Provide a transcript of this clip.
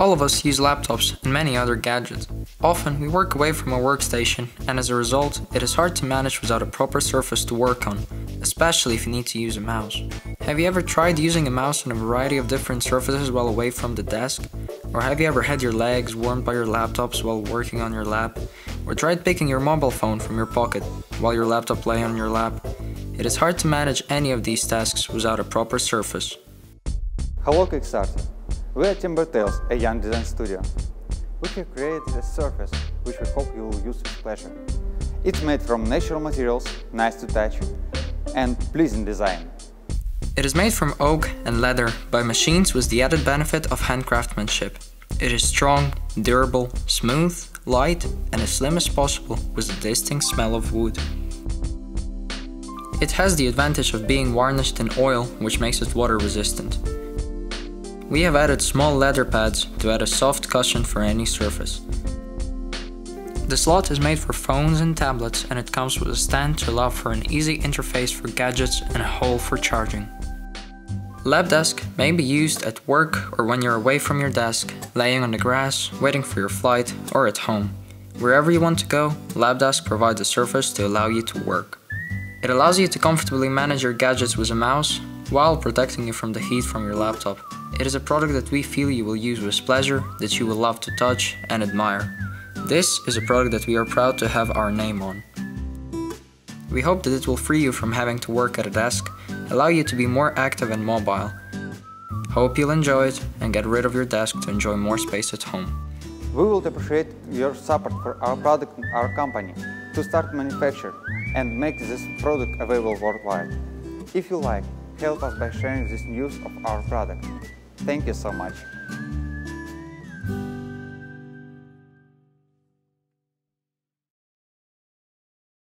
All of us use laptops and many other gadgets. Often we work away from a workstation and as a result it is hard to manage without a proper surface to work on, especially if you need to use a mouse. Have you ever tried using a mouse on a variety of different surfaces while away from the desk? Or have you ever had your legs warmed by your laptops while working on your lap? Or tried picking your mobile phone from your pocket while your laptop lay on your lap? It is hard to manage any of these tasks without a proper surface. Hello Kickstarter! We are Timber Tales, a young design studio. We have created a surface which we hope you will use with pleasure. It's made from natural materials, nice to touch, and pleasing design. It is made from oak and leather by machines with the added benefit of handcraftsmanship. It is strong, durable, smooth, light, and as slim as possible with a distinct smell of wood. It has the advantage of being varnished in oil, which makes it water resistant. We have added small leather pads to add a soft cushion for any surface. The slot is made for phones and tablets and it comes with a stand to allow for an easy interface for gadgets and a hole for charging. Lapdesk may be used at work or when you're away from your desk, laying on the grass, waiting for your flight, or at home. Wherever you want to go, Lapdesk provides a surface to allow you to work. It allows you to comfortably manage your gadgets with a mouse while protecting you from the heat from your laptop. It is a product that we feel you will use with pleasure, that you will love to touch and admire. This is a product that we are proud to have our name on. We hope that it will free you from having to work at a desk, allow you to be more active and mobile. Hope you'll enjoy it and get rid of your desk to enjoy more space at home. We would appreciate your support for our product and our company to start manufacture and make this product available worldwide. If you like, help us by sharing this news of our product. Thank you so much.